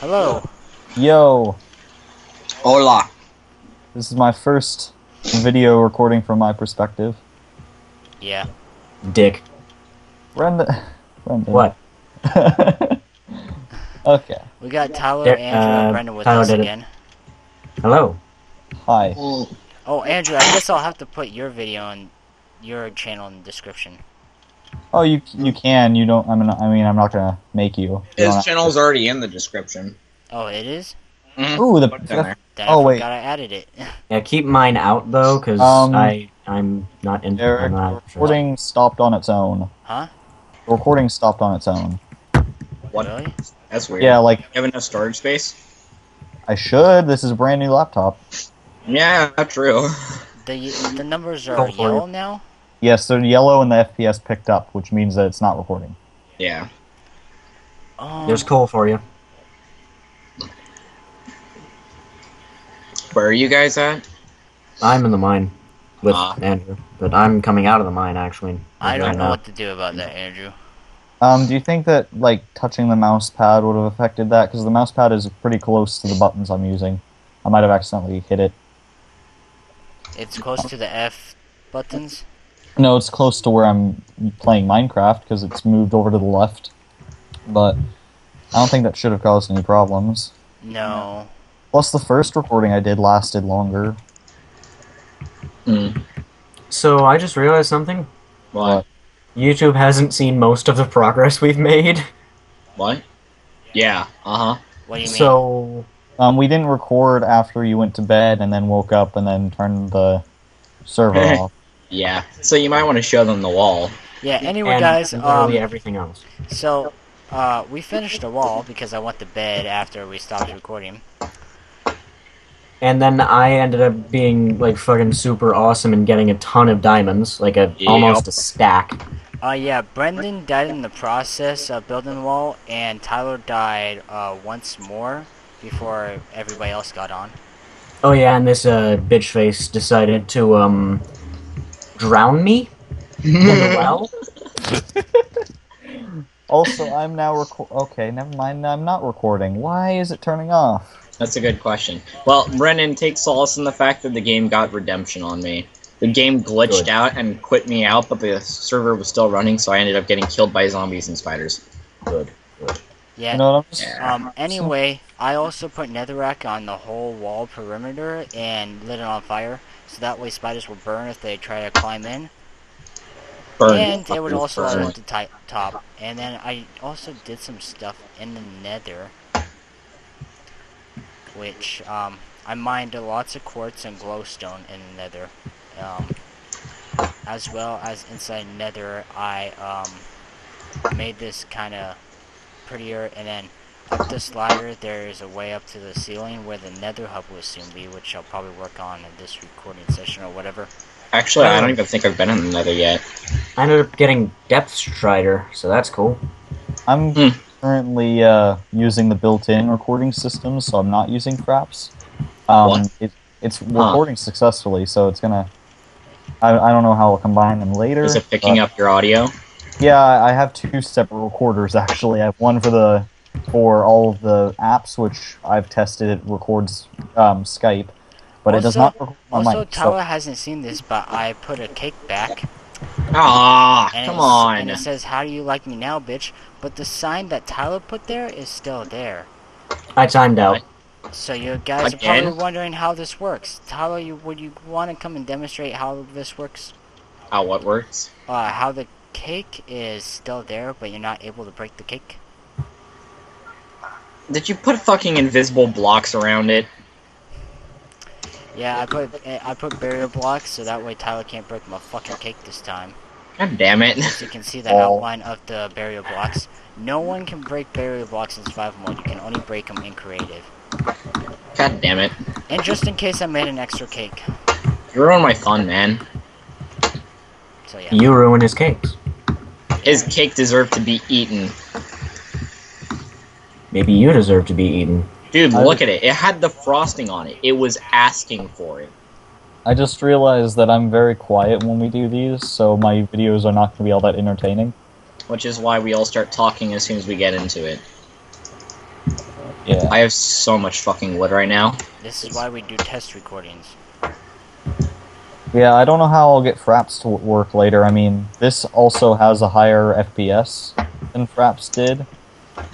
Hello. Yo, Hola. this is my first video recording from my perspective. Yeah. Dick. Brenden. Brenden. What? okay. We got Tyler, There- Andrew, uh, and Brenden with Tyler us did it. again. Hello. Hi. Oh, Andrew, I guess I'll have to put your video on your channel in the description. Oh, you you can. You don't. I mean, I mean, I'm not gonna make you. You His don't- channel's already in the description. Oh, it is? Mhm. Ooh, the. Put it down there. Then Oh, I wait. forgot I added it. Yeah, keep mine out though, because Um, I I'm not in. Eric, I'm the not sure. recording stopped on its own. Huh? The recording stopped on its own. What? Really? That's weird. Yeah, like You have enough storage space? I should. This is a brand new laptop. Yeah, true. The the numbers are Go yellow now? Yes, they're yellow and the FPS picked up, which means that it's not recording. Yeah. Oh. There's coal for you. Where are you guys at? I'm in the mine with Ah. Andrew, but I'm coming out of the mine actually. I don't know now. what to do about that, Andrew. Um, do you think that like touching the mouse pad would have affected that? Because the mouse pad is pretty close to the buttons I'm using. I might have accidentally hit it. It's close to the F buttons. No, it's close to where I'm playing Minecraft because it's moved over to the left. But I don't think that should have caused any problems. No. Plus, the first recording I did lasted longer. Hmm. So I just realized something. What? YouTube hasn't seen most of the progress we've made. What? Yeah. Uh huh. What do you mean? So Um, we didn't record after you went to bed and then woke up and then turned the server off. Yeah. So you might want to show them the wall. yeah, anyway, and guys, literally um, everything else. so, uh, we finished the wall because I went to bed after we stopped recording. And then I ended up being like fucking super awesome and getting a ton of diamonds, like a Yep. almost a stack. Uh, yeah, Brenden died in the process of building the wall, and Tyler died, uh, once more before everybody else got on. Oh yeah, and this uh bitch face decided to um drown me in the well. Also, I'm now record. Okay, never mind. I'm not recording. Why is it turning off? That's a good question. Well, Brenden takes solace in the fact that the game got redemption on me. The game glitched Good. out and quit me out, but the server was still running, so I ended up getting killed by zombies and spiders. Good. Yeah. You know what I'm just. Yeah. Um, anyway, I also put netherrack on the whole wall perimeter and lit it on fire, so that way spiders will burn if they try to climb in. Burn. and it would also burn. light the ti- top. And then I also did some stuff in the nether, which, um, I mined a lots of quartz and glowstone in the nether. Um, as well as inside nether, I, um, made this kind of prettier, and then up the slider, there's a way up to the ceiling where the nether hub will soon be, which I'll probably work on in this recording session or whatever. Actually, I don't even think I've been in the nether yet. I ended up getting Depth Strider, so that's cool. I'm Hmm. currently uh, using the built-in recording system, so I'm not using Fraps. Um, What? It, it's recording successfully, so it's gonna. I, I don't know how I'll combine them later. Is it picking but- up your audio? Yeah, I I have two separate recorders actually. I have one for the for all of the apps, which I've tested. It records um, Skype, but it does Also- not record on Also, mic. Tyler So hasn't seen this, but I put a cake back. Ah, come on. And it says, "How do you like me now, bitch?" But the sign that Tyler put there is still there. I timed out. So you guys are probably wondering how this works. Tyler, you would you want to come and demonstrate how this works? How what works? Uh, how the cake is still there, but you're not able to break the cake. Did you put fucking invisible blocks around it? Yeah, I put I put barrier blocks so that way Tyler can't break my fucking cake this time. God damn it. So you can see the Oh. outline of the barrier blocks. No one can break barrier blocks in survival mode. You can only break them in creative. God damn it. And just in case I made an extra cake. You ruined my fun, man. So yeah. You ruin his cakes. His cake deserved to be eaten. Maybe you deserve to be eaten. Dude, I- look at it. It had the frosting on it. It was asking for it. I just realized that I'm very quiet when we do these, so my videos are not going to be all that entertaining. Which is why we all start talking as soon as we get into it. Yeah. I have so much fucking wood right now. This is why we do test recordings. Yeah, I don't know how I'll get Fraps to work later. I mean, this also has a higher FPS than Fraps did.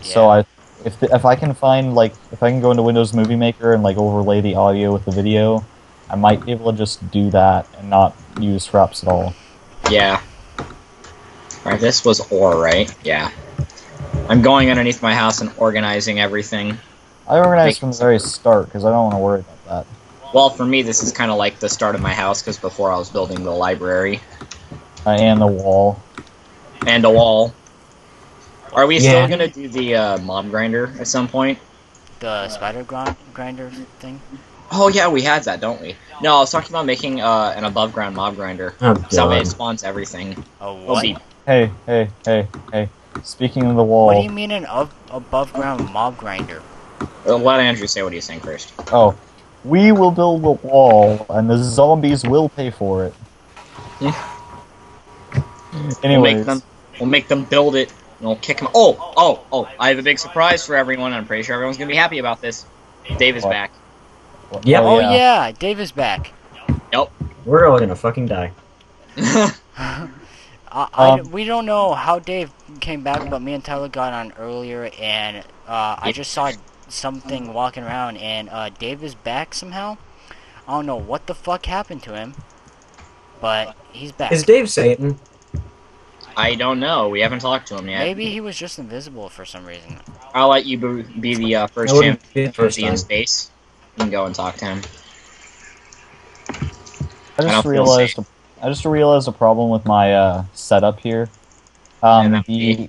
So I, if the, if I can find like if I can go into Windows Movie Maker and like overlay the audio with the video, I might be able to just do that and not use Fraps at all. Yeah. Alright, this was ore, right? Yeah. I'm going underneath my house and organizing everything. I organized Make- from the very start because I don't want to worry about that. Well, for me, this is kind of like the start of my house because before I was building the library I am the wall. and a wall. Are we Yeah. still gonna do the uh, mob grinder at some point? The spider grind- grinder thing. Oh yeah, we had that, don't we? No, I was talking about making uh, an above ground mob grinder. Oh So it spawns everything. Oh It'll what? Hey, hey, hey, hey. Speaking of the wall. What do you mean an above ground mob grinder? uh, let Andrew say what he's saying first. oh, we will build the wall, and the zombies will pay for it. Yeah. We'll make them. We'll make them build it. And we'll kick them. Oh, oh, oh! I have a big surprise for everyone. I'm pretty sure everyone's gonna be happy about this. Dave is What? back. Yep. Oh yeah, Dave is back. We're all gonna fucking die. I, I- Um, we don't know how Dave came back, but me and Tyler got on earlier, and uh, I just saw something walking around, and uh, Dave is back somehow. I don't know what the fuck happened to him, but he's back. Is Dave Satan? I don't know. We haven't talked to him yet. Maybe he was just invisible for some reason. I'll let you be, be the uh, first That champ be the first in space. You can go and talk to him. I I just feel realized. I just realized a problem with my uh, setup here. Um, the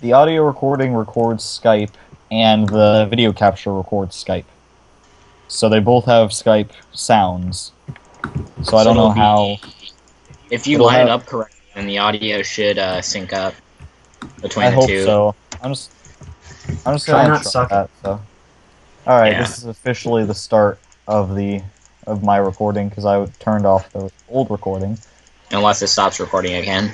the audio recording records Skype, and the video capture records Skype. So they both have Skype sounds. So I don't know be- how. If you It'll line it have- up correctly, then the audio should uh, sync up between I the hope two. so. I'm just. I'm just Try gonna not try suck. that. So. All right, Yeah. this is officially the start of the of my recording because I turned off the old recording. Unless it stops recording again.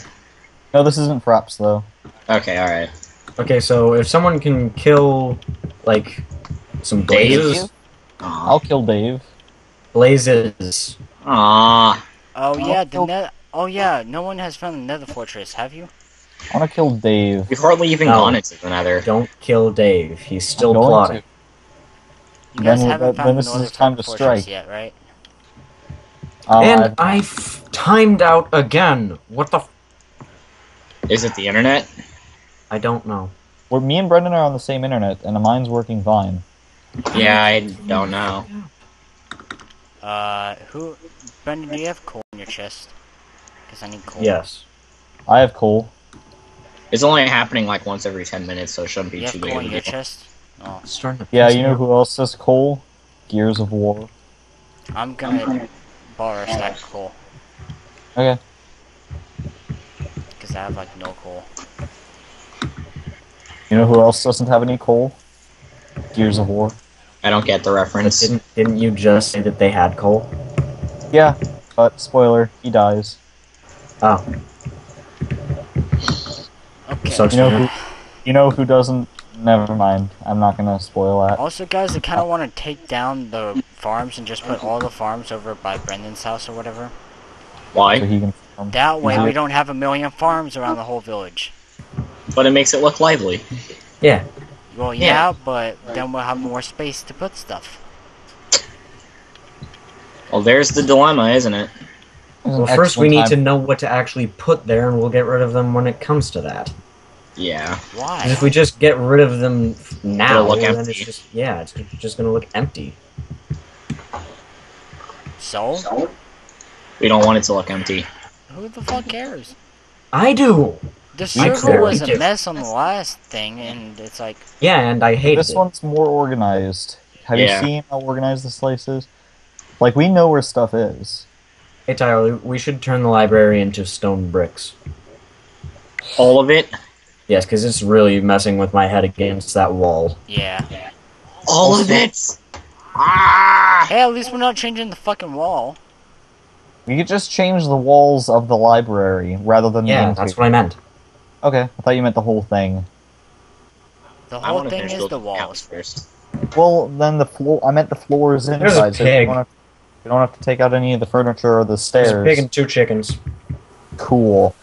No, this isn't Fraps though. Okay, alright. Okay, so if someone can kill like some blazes, Aw. I'll kill Dave. blazes. Aw. Oh I'll yeah, the kill- net. Oh yeah, no one has found the Nether Fortress, have you? I want to kill Dave. We've hardly even No. gone into the nether. Don't kill Dave. He's still I'm plotting. You guys Then- haven't then found this the is time to Fortress strike. yet, right? Um, and I've- I f- timed out again. What the? F- Is it the internet? I don't know. Well, me and Brenden are on the same internet, and mine's working fine. Yeah, I don't know. Uh, who? Brenden, do you have coal in your chest? Because I need coal. Yes. I have coal. It's only happening like once every 10 minutes, so it shouldn't be You have too big coal of in a your deal. chest? Oh, starting Yeah, you know who else has coal? Gears of War. I'm gonna borrow a stack of coal. Okay. Because I have like no coal. You know who else doesn't have any coal? Gears of War. I don't get the reference. didn't didn't you just say that they had coal? Yeah, but spoiler, he dies. Oh, Okay. Sucks You know who? You know who doesn't? Never mind. I'm not gonna spoil that. Also, guys, I kind of want to take down the farms and just put all the farms over by Brenden's house or whatever. So Why? he can. farm. That way, Yeah. we don't have a million farms around the whole village. But it makes it look lively. yeah. Well, Yeah. yeah, but then we'll have more space to put stuff. Well, there's the dilemma, isn't it? It was an Well, first we excellent need to know what to actually put there, and we'll get rid of them when it comes to that. Yeah. Why? if we just get rid of them now, look then empty. it's just yeah, it's just gonna look empty. So, We don't want it to look empty. who the fuck cares? I do. The circle was a mess on the last thing, and it's like, Yeah, and I hate This it. one's more organized. Have Yeah. you seen how organized this place is? Like we know where stuff is. Hey Tyler, we should turn the library into stone bricks. All of it? Yes, because it's really messing with my head against that wall. yeah. All of it! Ah! Hey, at least we're not changing the fucking wall. We could just change the walls of the library rather than the Yeah, that's what I meant. Okay, I thought you meant the whole thing. The whole thing is the building the house walls. first. Well, then the floor. I meant the floors inside. There's a inside. so you pig. don't, have, you don't have to take out any of the furniture or the There's stairs. a pig and two chickens. Cool.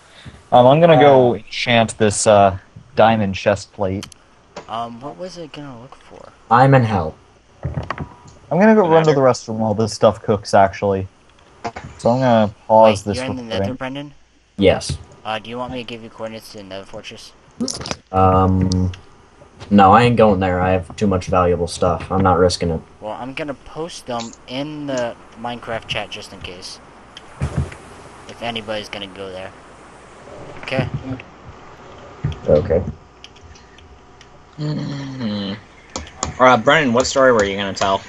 Um, I'm gonna go Uh, enchant this uh, diamond chest plate. Um, what was it gonna look for? I'm in hell. I'm gonna go run to the restroom while this stuff cooks. Actually, so I'm gonna pause Wait, this you're in the nether, Brenden? Yes. Uh, do you want me to give you coordinates to the fortress? Um. No, I ain't going there. I have too much valuable stuff. I'm not risking it. Well, I'm gonna post them in the Minecraft chat just in case. If anybody's gonna go there. Okay. Okay. Hmm. Uh, Brenden, what story were you gonna tell?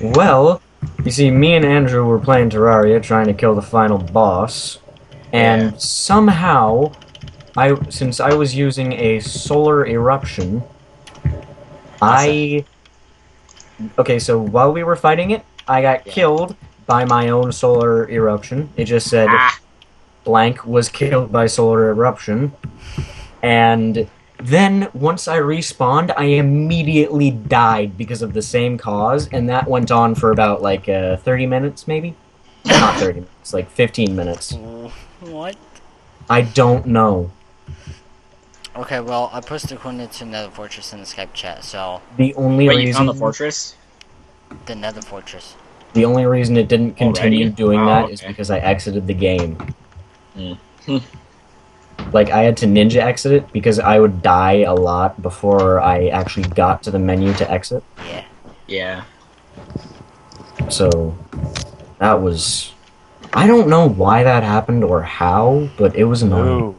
Well, you see, me and Andrew were playing Terraria, trying to kill the final boss, and Yeah. somehow, I since I was using a solar eruption, I. Okay, so while we were fighting it, I got Yeah. killed by my own solar eruption. It just said Ah, blank was killed by solar eruption, and then once I respawned, I immediately died because of the same cause, and that went on for about like uh, 30 minutes, maybe. Not 30 minutes, like 15 minutes. What? I don't know. Okay, well, I posted the coordinates to nether fortress in the Skype chat, so The only wait, you reason found the fortress? the nether fortress. the only reason it didn't continue Already? doing Oh, that is okay. because I exited the game. Hmm. like I had to ninja exit it because I would die a lot before I actually got to the menu to exit. Yeah. Yeah. So that was I don't know why that happened or how, but it was annoying. Ooh.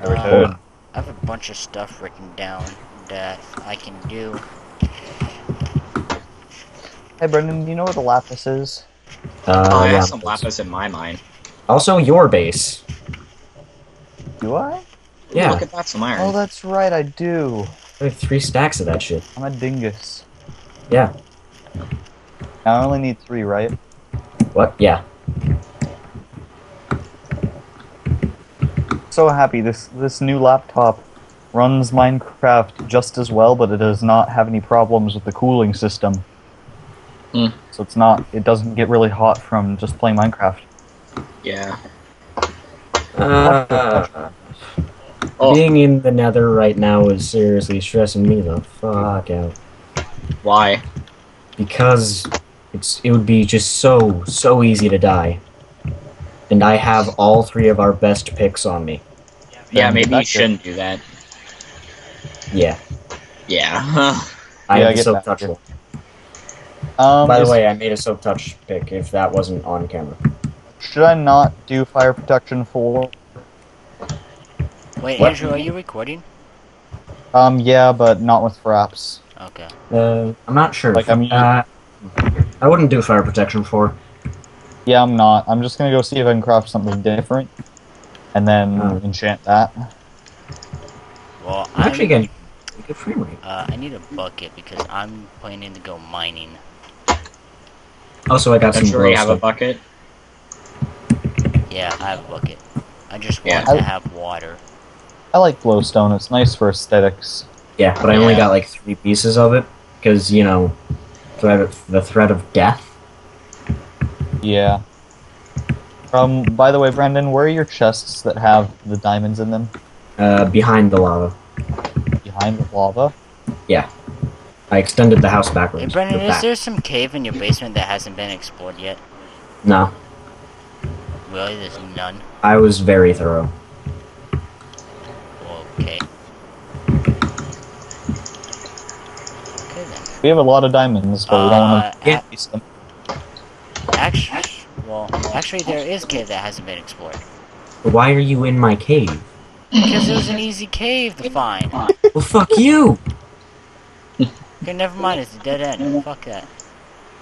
I Uh. I have a bunch of stuff written down that I can do. Hey, Brenden, do you know where the lapis is? Uh, oh, I yeah. have some lapis in my mine. Also, your base. Do I? Ooh, Yeah. Look at that, some iron. Oh, that's right, I do. I have three stacks of that shit. I'm a dingus. Yeah. I only need three, right? What? Yeah. So happy this this new laptop runs Minecraft just as well, but it does not have any problems with the cooling system. Hmm. So it's not. It doesn't get really hot from just playing Minecraft. Yeah. Uh, Oh, Being in the nether right now is seriously stressing me the fuck out. why? Because it's it would be just so, so easy to die. And I have all three of our best picks on me. Yeah, maybe you shouldn't do that. Yeah. Yeah. I Yeah, I have get soap that. touch. Um, By the way, I made a silk touch pick if that wasn't on camera. should I not do fire protection for? Wait, What? Andrew, are you recording? Um, yeah, but not with fraps. Okay. Uh, I'm not sure. Like, I'm- uh, I wouldn't do fire protection for. Yeah, I'm not. I'm just gonna go see if I can craft something different, and then Oh. enchant that. Well, I'm I'm actually getting a good frame rate. Uh, I need a bucket because I'm planning to go mining. Also, I got I'm some sure you have a bucket. Yeah, I have a bucket. I just Yeah. want to have water. I like glowstone. It's nice for aesthetics. Yeah, but I only got like three pieces of it because you know, threat of, the threat of death. Yeah. Um. By the way, Brenden, where are your chests that have the diamonds in them? Uh, behind the lava. Behind the lava. Yeah. I extended the house backwards. Hey, Brenden, The is back- there some cave in your basement that hasn't been explored yet? No, Really? There's none? I was very thorough. Okay. Okay then. We have a lot of diamonds, but we don't want Uh, to Yeah. waste them. actually, well, actually there is cave that hasn't been explored. Why are you in my cave? Because it was an easy cave to find. Well, fuck you. Okay, never mind, it's a dead end. Fuck that.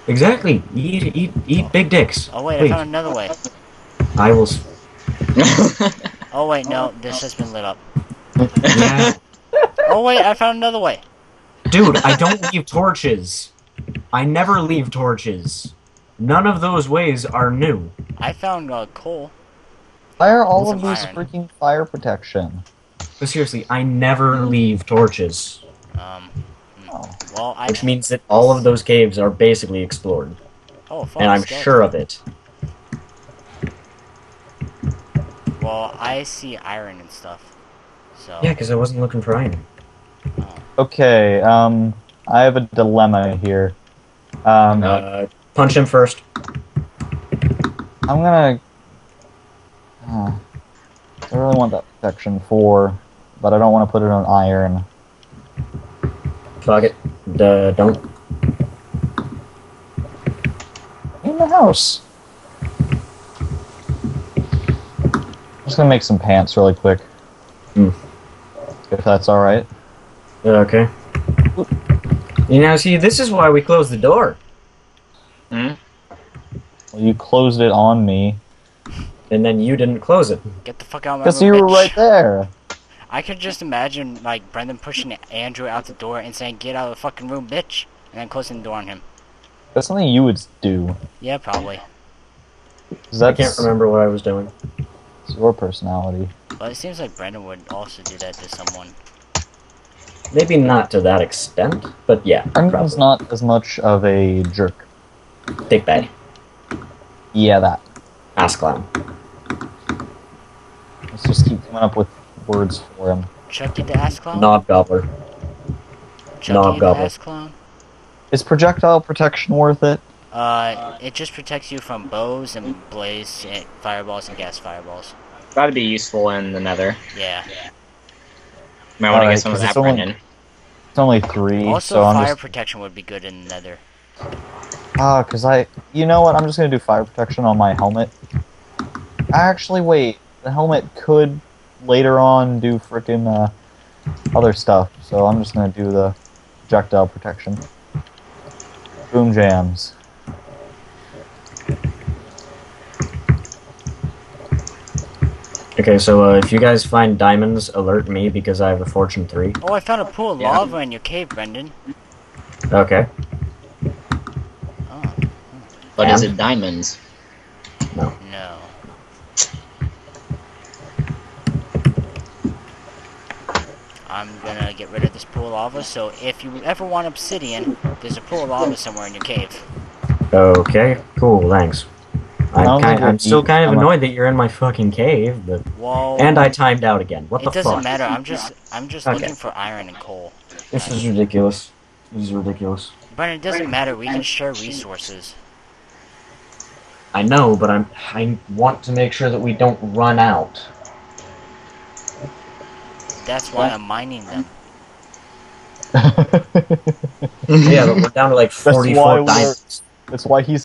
Exactly. Eat, eat, eat big dicks. Oh wait, Please. I found another way. I will. Oh wait, no, this has been lit up. Yeah, Oh wait, I found another way. Dude. I don't leave torches. I never leave torches. None of those ways are new. I found uh, coal. Why are all of these iron. freaking fire protection? But seriously, I never leave torches. Um, Oh. Well, I. which means that all of those caves are basically explored, oh, fuck, and I'm skeleton. sure of it. Well, I see iron and stuff. So. Yeah, because I wasn't looking for iron. Okay, um, I have a dilemma here. Um, Uh, punch him first. I'm gonna. Uh, I really want that section four, but I don't want to put it on iron. Fuck it. Duh, don't. In the house. I'm just gonna make some pants really quick. Hmm. If that's alright. Okay. You know, see, this is why we closed the door. Hmm? Well, you closed it on me. And then you didn't close it. Get the fuck out of my Because room, you were right there. I could just imagine like Brenden pushing Andrew out the door and saying, "Get out of the fucking room, bitch," and then closing the door on him. That's something you would do. Yeah, probably. 'cause I can't remember what I was doing. It's your personality. But it seems like Brenden would also do that to someone. Maybe not to that extent, but yeah, Brenden's probably. not as much of a jerk. Dick bag. Yeah, that. Ass clown. Let's just keep coming up with words for him. Chucky the ass clown. Knob gobbler. Chucky knob the gobble. ass clown. Is projectile protection worth it? Uh, it just protects you from bows and blaze, and fireballs and gas fireballs. That'd be useful in the nether. Yeah. Might want to get some of 'cause that, it's only- Brenden. It's only three, Also, so I'm fire just protection would be good in Nether. ah, cause I, you know what? I'm just gonna do fire protection on my helmet. Actually, wait. The helmet could later on do frickin' uh, other stuff, so I'm just gonna do the projectile protection. Boom jams. Okay, so uh, if you guys find diamonds, alert me because I have a fortune three. Oh, I found a pool of Yeah. lava in your cave, Brenden. Okay. Oh, But Yeah. is it diamonds? No. No. I'm gonna get rid of this pool of lava, so if you ever want obsidian, there's a pool of lava somewhere in your cave. Okay. Cool. Thanks. I I'm, don't kind, I'm still kind of annoyed that you're in my fucking cave, but Whoa. and I timed out again. What the fuck? It doesn't matter. I'm just, I'm just Okay. looking for iron and coal. This is ridiculous. This is ridiculous. But it doesn't matter. We can share resources. I know, but I'm I want to make sure that we don't run out. That's why I'm mining them. yeah, but we're down to like 44 we're- diamonds. That's why he's